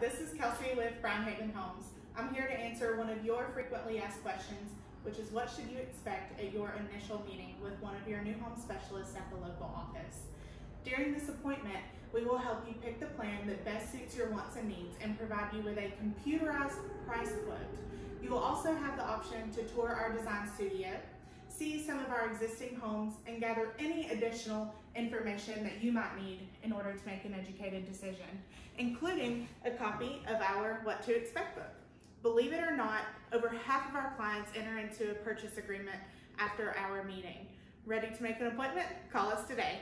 this is Kelsie with Brown Haven Homes. I'm here to answer one of your frequently asked questions, which is what should you expect at your initial meeting with one of your new home specialists at the local office. During this appointment, we will help you pick the plan that best suits your wants and needs and provide you with a computerized price quote. You will also have the option to tour our design studio, see some of our existing homes, and gather any additional information that you might need in order to make an educated decision, including a copy of our What to Expect book. Believe it or not, over half of our clients enter into a purchase agreement after our meeting. Ready to make an appointment? Call us today.